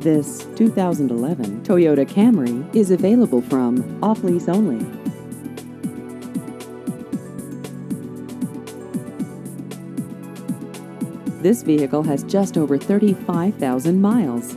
This 2011 Toyota Camry is available from Off Lease Only. This vehicle has just over 35,000 miles.